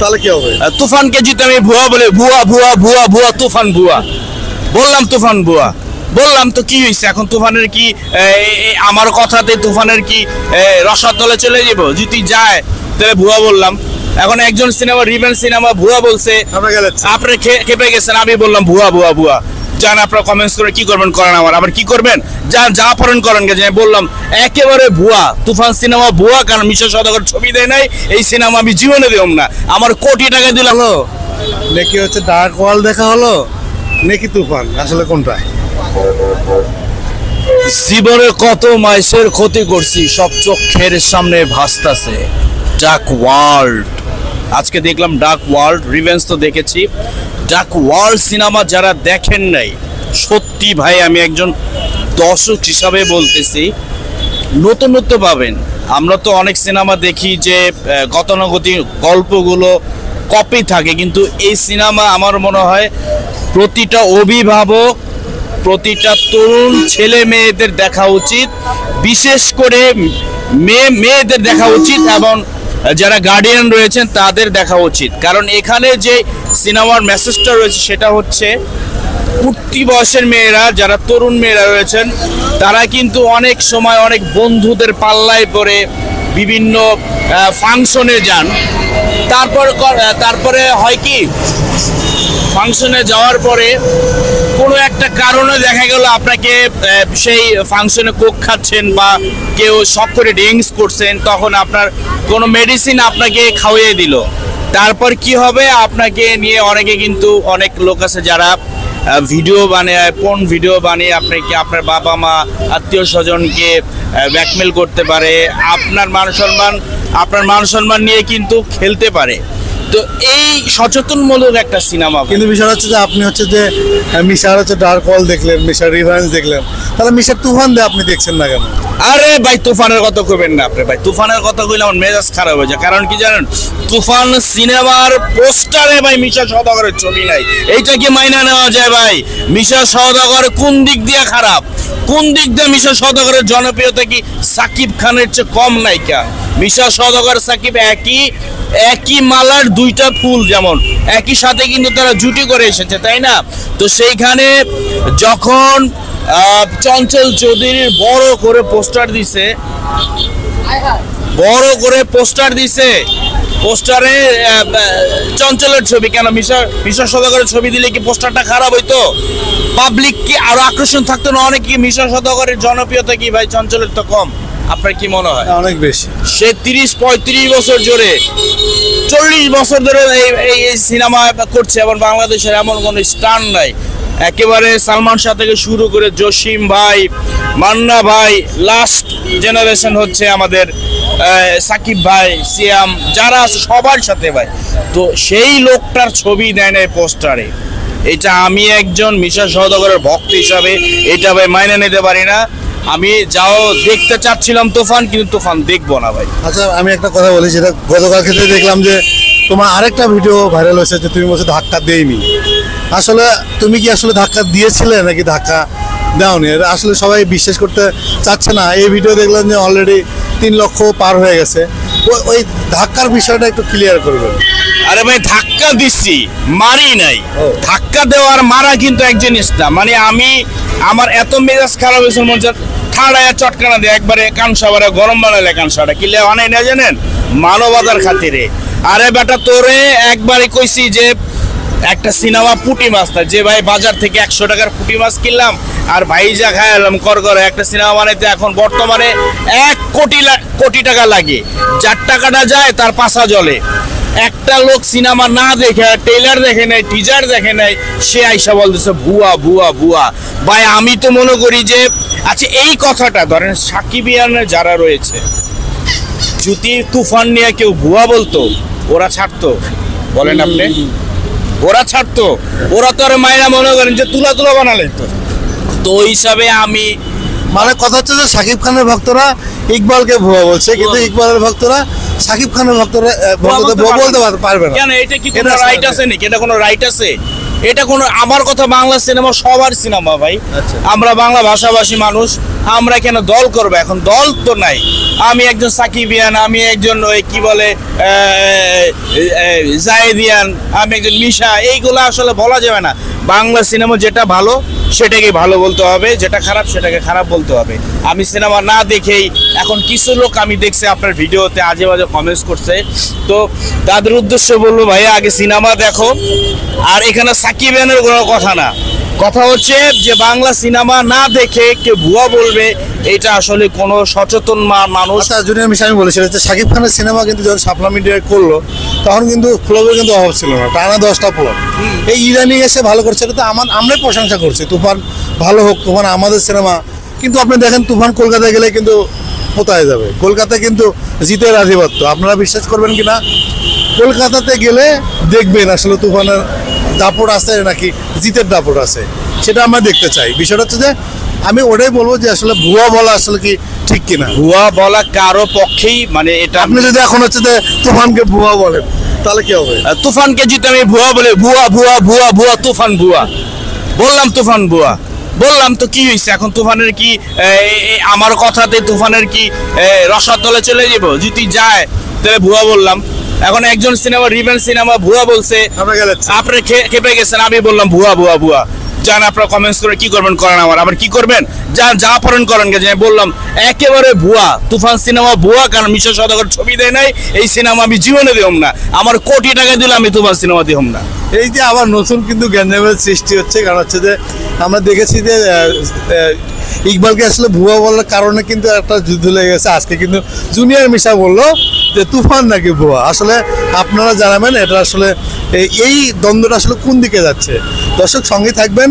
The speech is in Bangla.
তাহলে কি হবে? তুফানকে জিতে আমি ভুয়া বলে ভুয়া ভুয়া ভুয়া ভুয়া তুফান ভুয়া। বললাম তুফান ভুয়া। বললাম তো কি হয়েছে এখন তুফানের কি আমার কথাতে তুফানের কি রসাতলে চলে যাব যদি যায় তাহলে ভুয়া বললাম। এখন একজন সিনেমা রিভেন সিনেমা ভুয়া বলছে। আপনি খেপে গেছেন আমি বললাম ভুয়া ভুয়া ভুয়া। যান আপনারা কমেন্টস করে কি করবেন করেন আমার। আবার কি করবেন? যা যা পারেন করেন গেছে আমি বললাম একেবারে ভুয়া তুফান সিনেমা ভুয়া কারণ মিশা সদাগর ছবি দেয় নাই এই সিনেমা আমি জীবনে দেব না। আমার কোটি টাকা দিলাম হলো। নাকি হচ্ছে ডার্ক ওয়াল দেখা হলো? নাকি তুফান আসলে কোনটা? জীবনে কত মাইসের ক্ষতি করছি সব চোখের সামনে ভাসতাছে। ডাক ওয়ার্ল্ড আজকে দেখলাম ডার্ক ওয়ার্ল্ড রিভেন্স তো দেখেছি। ডাক ওয়ার্ল্ড সিনেমা যারা দেখেন নাই, সত্যি ভাই আমি একজন দর্শক হিসাবে বলতেছি, নতুনত্ব পাবেন। আমরা তো অনেক সিনেমা দেখি যে গতানুগতিক গল্পগুলো কপি থাকে, কিন্তু এই সিনেমা আমার মনে হয় প্রতিটা অভিভাবক, প্রতিটা তরুণ ছেলে মেয়েদের দেখা উচিত, বিশেষ করে মেয়ে মেয়েদের দেখা উচিত এবং যারা গার্ডিয়ান রয়েছেন, তাদের দেখা উচিত। কারণ এখানে যে সিনেমার মেসেজটা রয়েছে, সেটা হচ্ছে উঠতি বয়সের মেয়েরা, যারা তরুণ মেয়েরা রয়েছেন, তারা কিন্তু অনেক সময় অনেক বন্ধুদের পাল্লায় পড়ে বিভিন্ন ফাংশনে যান। তারপর তারপরে হয় কি? ফাংশনে যাওয়ার পরে কোনো একটা কারণে দেখা গেল আপনাকে সেই ফাংশনে কোক খাচ্ছেন বা কেউ শখ করে ড্রিঙ্কস করছেন, তখন আপনার কোনো মেডিসিন আপনাকে খাওয়িয়ে দিল। তারপর কি হবে? আপনাকে নিয়ে অনেকে কিন্তু অনেক লোক আছে যারা ভিডিও বানিয়ে কোন ভিডিও বানিয়ে আপনাকে, আপনার বাবা মা আত্মীয় স্বজনকে ব্যাকমেল করতে পারে। আপনার মান সম্মান আপনার মান সম্মান নিয়ে কিন্তু খেলতে পারে। তো এই সচেতনমূলক একটা সিনেমা কিন্তু বিষয় হচ্ছে যে আপনি হচ্ছে যে মিশার হচ্ছে ডার্ক ওয়াল দেখলেন মিশার রিভান্স দেখলেন। তাহলে মিশার তুফান দিয়ে আপনি দেখছেন না কেন? আরে ভাই তুফানের কথা কইবেন না আপনি ভাই। তুফানের কথা কইলে আমার মেজাজ খারাপ হয়ে যায়। কারণ কি জানেন? তুফান সিনেমার পোস্টারে ভাই মিশা সওদাগরের ছবি নাই। এইটা কি মাইনা নেওয়া যায় ভাই? মিশা সওদাগর কোন দিক দিয়ে খারাপ? কোন দিক দিয়ে মিশা সওদাগরের জনপ্রিয়তা কি? সাকিব খানের চেয়ে কম নাইকা মিশা সওদাগর সাকিব একই একই মালার দুইটা ফুল যেমন, একই সাথে কিন্তু তারা জুটি করে এসেছে, তাই না? তো সেইখানে যখন চঞ্চল চৌধুরীর বড় করে পোস্টার দিছে, বড় করে পোস্টার দিছে, পোস্টারে চঞ্চলের ছবি, কেন মিশা মিশা সদাগরের ছবি দিলে কি পোস্টারটা খারাপ হইতো? পাবলিক কি আরও আকর্ষণ থাকতো না অনেক? কি মিশা সদাগরের জনপ্রিয়তা কি ভাই? চঞ্চলের তো কম। আপনার কি মনে হয়? অনেক বেশি। সে তিরিশ পঁয়ত্রিশ বছর জোরে চল্লিশ বছর ধরে এই এই- সিনেমা করছে এবং বাংলাদেশের এমন কোনো স্টান নাই। একেবারে সালমান শাহ থেকে শুরু করে জসিম ভাই মান্না ভাই লাস্ট জেনারেশন হচ্ছে আমাদের সাকিব ভাই সিয়াম যারা আছে সবার সাথে ভাই। তো সেই লোকটার ছবি দেয় না পোস্টারে। এটা আমি একজন মিশা সহদগরের ভক্ত হিসাবে এটা ভাই মাইনে নিতে পারি না। আমি যাও দেখতে চাচ্ছিলাম তুফান কিন্তু তুফান দেখব না ভাই। আচ্ছা আমি একটা কথা বলি যেটা গতকাল ক্ষেত্রে দেখলাম যে তোমার আরেকটা ভিডিও ভাইরাল হয়েছে যে তুমি বলছো ধাক্কা দেইনি আসলে তুমি কি আসলে ধাক্কা দিয়েছিলে নাকি ধাক্কা দাওনি? আসলে সবাই বিশ্বাস করতে চাচ্ছে না। এই ভিডিও দেখলাম যে অলরেডি তিন লক্ষ পার হয়ে গেছে। ওই- ধাক্কার বিষয়টা একটু ক্লিয়ার করবেন। আরে ভাই ধাক্কা দিচ্ছি মারি নাই। ধাক্কা দেওয়ার মারা কিন্তু এক জিনিস না। মানে আমি আমার এত মেজাজ খারাপ হয়েছে মনে ঠাড়ায় চটকানা দিয়ে একবারে কানসাবারে গরম বানালে কানসাটা কিলে অনেক না জানেন? মানবতার খাতিরে। আরে বেটা, তোরে একবারে কইছি যে একটা সিনেমা পুটি মাছ না, যে ভাই বাজার থেকে একশো টাকার পুটি মাছ কিনলাম, আর ভাই যা খাইলাম কর, করে, একটা সিনেমা বানাইতে এখন বর্তমানে এক কোটি কোটি টাকা লাগে। যার টাকাটা যায়, তার পাশা জলে একটা লোক সিনেমা না দেখে ট্রেলার দেখে নাই টিজার দেখে নাই সে আইসা বলতেছে ভুয়া ভুয়া ভুয়া ভাই আমি তো মনে করি যে আচ্ছা এই কথাটা ধরেন সাকিবিয়ানে যারা রয়েছে যদি তুফান নিয়ে কেউ ভুয়া বলতো ওরা ছাড়তো বলেন আপনি? ওরা ছাড়তো ওরা তো আর মায়েরা মনে করেন যে তুলা তুলা বানালে। তো তো ওই হিসাবে আমি মানে কথা হচ্ছে যে সাকিব খানের ভক্তরা ইকবালকে ভুয়া বলছে কিন্তু ইকবালের ভক্তরা সাকিব খানের ভক্তরা বলতে পার- পারবে না। কেন? এটা কি কোনো রাইট আছে নাকি? এটা কোনো রাইট আছে? এটা কোনো আমার কথা বাংলা সিনেমা সবার সিনেমা ভাই। আচ্ছা। আমরা বাংলা ভাষাভাষী মানুষ আমরা কেন দল করব এখন? দল তো নাই। আমি একজন সাকিবিয়ান আমি একজন ওই কি বলে জায়েদিয়ান আমি একজন মিশা এইগুলো আসলে বলা যাবে না। বাংলা সিনেমা যেটা ভালো সেটাকে ভালো বলতে হবে, যেটা খারাপ সেটাকে খারাপ বলতে হবে। আমি সিনেমা না দেখেই এখন কিছু লোক আমি দেখছি আপনার ভিডিওতে আজে বাজে কমেন্টস করছে। তো তাদের উদ্দেশ্য বলব ভাইয়া, আগে সিনেমা দেখো। আর এখানে সাকিবেনের কোনো কথা না। কথা হচ্ছে যে বাংলা সিনেমা না দেখে কে ভুয়া বলবে এটা আসলে কোনো সচেতন মা- মানুষ আচ্ছা জুনিয়র মিশা আমি বলেছি যে শাকিব খানের সিনেমা কিন্তু যখন সাপলা মিডিয়া করল তখন কিন্তু ফ্লপের কিন্তু অভাব ছিল না টানা দশটা ফ্লপ এই ইরানি এসে ভালো করছে এটা তো আমার আমরাই প্রশংসা করছি তুফান ভালো হোক তুফান আমাদের সিনেমা কিন্তু আপনি দেখেন তুফান কলকাতায় গেলে কিন্তু কোথায় যাবে? কলকাতায় কিন্তু জিতের আধিপত্য আপনারা বিশ্বাস করবেন কি না কলকাতাতে গেলে দেখবেন আসলে তুফানের দাপট আছে নাকি? জিতের দাপট আছে। সেটা আমরা দেখতে চাই। বিষয়টা হচ্ছে যে আমি ওটাই বলব যে আসলে ভুয়া বলা আসলে কি ঠিক কিনা। ভুয়া বলা কারও পক্ষেই মানে এটা আপনি যদি এখন হচ্ছে যে তুফানকে ভুয়া বলেন তাহলে কি হবে? তুফানকে যদি আমি ভুয়া বলে ভুয়া ভুয়া ভুয়া ভুয়া তুফান ভুয়া। বললাম তুফান ভুয়া। বললাম তো কি হয়েছে এখন তুফানের কি আমার কথাতে তুফানের কি রসাতলে চলে যাব যদি যায় তাহলে ভুয়া বললাম। এখন একজন সিনেমা রিভেন সিনেমা ভুয়া বলছে। আপনি খেপে গেছেন আমি বললাম ভুয়া ভুয়া ভুয়া। যান আপনার কমেন্টস করে কি করবেন করেন আমার। আবার কি করবেন? যা যা পড়েন করেন। গেছে আমি বললাম একেবারে ভুয়া। তুফান সিনেমা ভুয়া কারণ মিশা সদাগর ছবি দেয় নাই এই সিনেমা আমি জীবনে দিলাম না। আমার কোটি টাকা দিলে আমি তুফান সিনেমা দিলাম না। এই যে আবার নতুন কিন্তু গ্যাঞ্জামের সৃষ্টি হচ্ছে, কারণ হচ্ছে যে আমরা দেখেছি যে ইকবালকে আসলে ভুয়া বলার কারণে কিন্তু একটা যুদ্ধ লেগে গেছে। আজকে কিন্তু জুনিয়র মিশা বলল যে, তুফান নাকি ভুয়া? আসলে আপনারা জানাবেন এটা আসলে এই দ্বন্দ্বটা আসলে কোন দিকে যাচ্ছে? দর্শক সঙ্গে থাকবেন।